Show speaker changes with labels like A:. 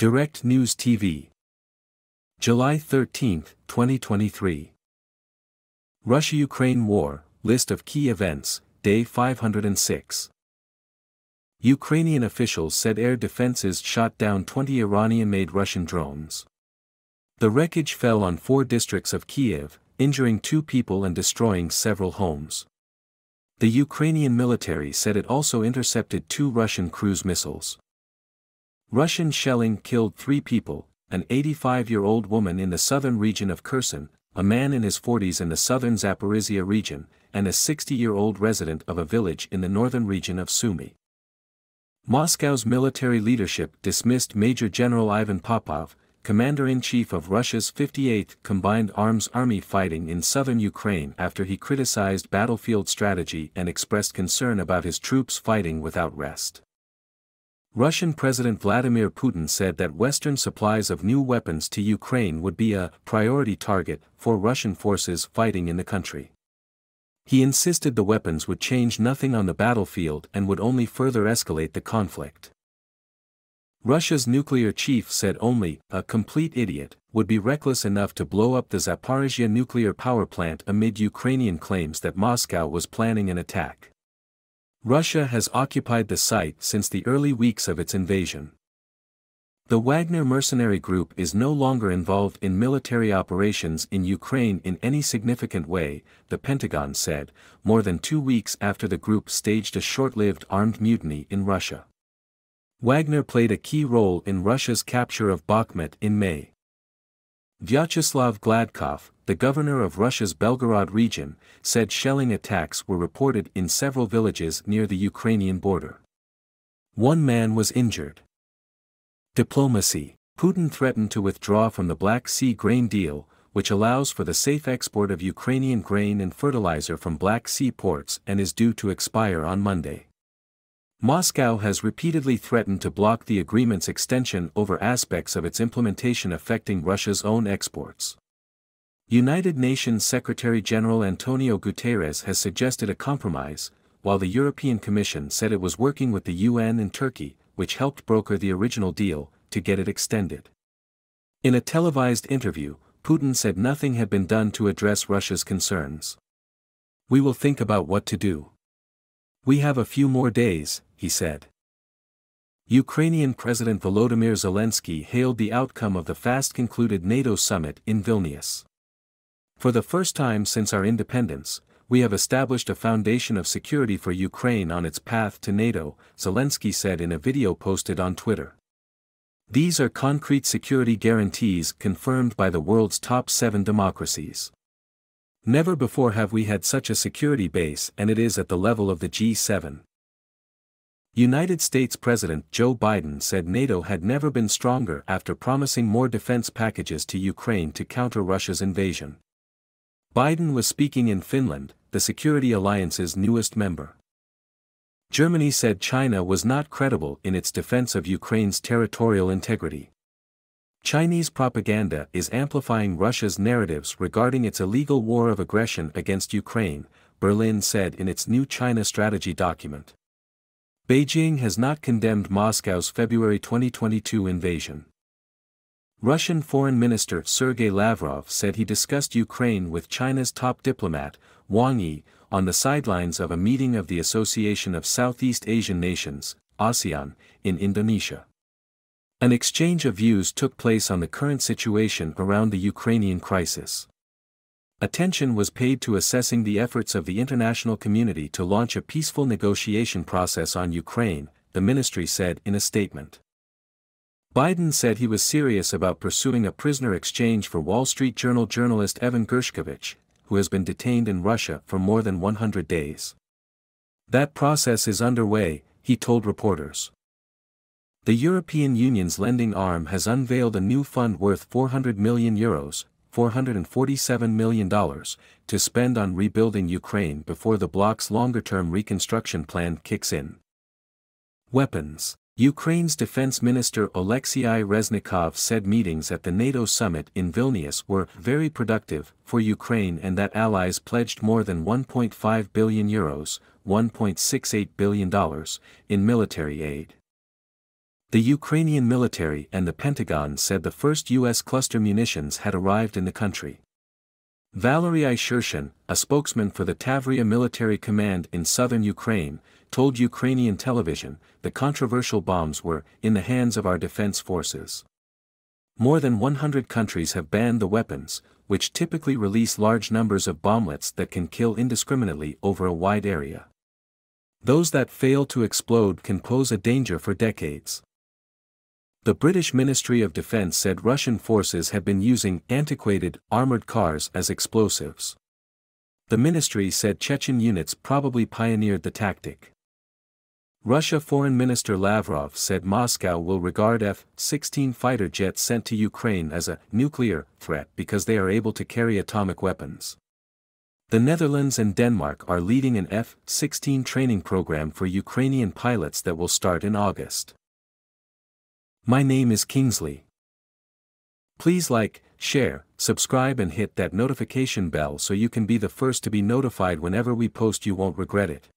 A: Direct News TV. July 13, 2023. Russia-Ukraine War, List of Key Events, Day 506. Ukrainian officials said air defenses shot down 20 Iranian-made Russian drones. The wreckage fell on four districts of Kiev, injuring two people and destroying several homes. The Ukrainian military said it also intercepted two Russian cruise missiles. Russian shelling killed three people, an 85-year-old woman in the southern region of Kherson, a man in his 40s in the southern Zaporizhia region, and a 60-year-old resident of a village in the northern region of Sumy. Moscow's military leadership dismissed Major General Ivan Popov, commander-in-chief of Russia's 58th Combined Arms Army fighting in southern Ukraine after he criticized battlefield strategy and expressed concern about his troops fighting without rest. Russian President Vladimir Putin said that Western supplies of new weapons to Ukraine would be a priority target for Russian forces fighting in the country. He insisted the weapons would change nothing on the battlefield and would only further escalate the conflict. Russia's nuclear chief said only, a complete idiot, would be reckless enough to blow up the Zaporizhia nuclear power plant amid Ukrainian claims that Moscow was planning an attack. Russia has occupied the site since the early weeks of its invasion. The Wagner mercenary group is no longer involved in military operations in Ukraine in any significant way, the Pentagon said, more than two weeks after the group staged a short-lived armed mutiny in Russia. Wagner played a key role in Russia's capture of Bakhmut in May. Vyacheslav Gladkov, the governor of Russia's Belgorod region, said shelling attacks were reported in several villages near the Ukrainian border. One man was injured. Diplomacy Putin threatened to withdraw from the Black Sea grain deal, which allows for the safe export of Ukrainian grain and fertilizer from Black Sea ports and is due to expire on Monday. Moscow has repeatedly threatened to block the agreement's extension over aspects of its implementation affecting Russia's own exports. United Nations Secretary-General Antonio Guterres has suggested a compromise, while the European Commission said it was working with the UN and Turkey, which helped broker the original deal, to get it extended. In a televised interview, Putin said nothing had been done to address Russia's concerns. We will think about what to do. We have a few more days, he said. Ukrainian President Volodymyr Zelensky hailed the outcome of the fast-concluded NATO summit in Vilnius. For the first time since our independence, we have established a foundation of security for Ukraine on its path to NATO, Zelensky said in a video posted on Twitter. These are concrete security guarantees confirmed by the world's top seven democracies. Never before have we had such a security base and it is at the level of the G7. United States President Joe Biden said NATO had never been stronger after promising more defense packages to Ukraine to counter Russia's invasion. Biden was speaking in Finland, the security alliance's newest member. Germany said China was not credible in its defense of Ukraine's territorial integrity. Chinese propaganda is amplifying Russia's narratives regarding its illegal war of aggression against Ukraine, Berlin said in its new China strategy document. Beijing has not condemned Moscow's February 2022 invasion. Russian Foreign Minister Sergei Lavrov said he discussed Ukraine with China's top diplomat, Wang Yi, on the sidelines of a meeting of the Association of Southeast Asian Nations, ASEAN, in Indonesia. An exchange of views took place on the current situation around the Ukrainian crisis. Attention was paid to assessing the efforts of the international community to launch a peaceful negotiation process on Ukraine, the ministry said in a statement. Biden said he was serious about pursuing a prisoner exchange for Wall Street Journal journalist Evan Gershkovich, who has been detained in Russia for more than 100 days. That process is underway, he told reporters. The European Union's lending arm has unveiled a new fund worth 400 million euros, $447 million, to spend on rebuilding Ukraine before the bloc's longer-term reconstruction plan kicks in. Weapons Ukraine's defense minister Alexei Reznikov said meetings at the NATO summit in Vilnius were very productive for Ukraine and that allies pledged more than 1.5 billion euros, $1.68 billion, in military aid. The Ukrainian military and the Pentagon said the first U.S. cluster munitions had arrived in the country. Valery Shershen, a spokesman for the Tavria military command in southern Ukraine, told Ukrainian television, the controversial bombs were in the hands of our defense forces. More than 100 countries have banned the weapons, which typically release large numbers of bomblets that can kill indiscriminately over a wide area. Those that fail to explode can pose a danger for decades. The British Ministry of Defense said Russian forces had been using antiquated, armored cars as explosives. The ministry said Chechen units probably pioneered the tactic. Russia Foreign Minister Lavrov said Moscow will regard F-16 fighter jets sent to Ukraine as a nuclear threat because they are able to carry atomic weapons. The Netherlands and Denmark are leading an F-16 training program for Ukrainian pilots that will start in August. My name is Kingsley. Please like, share, subscribe and hit that notification bell so you can be the first to be notified whenever we post you won't regret it.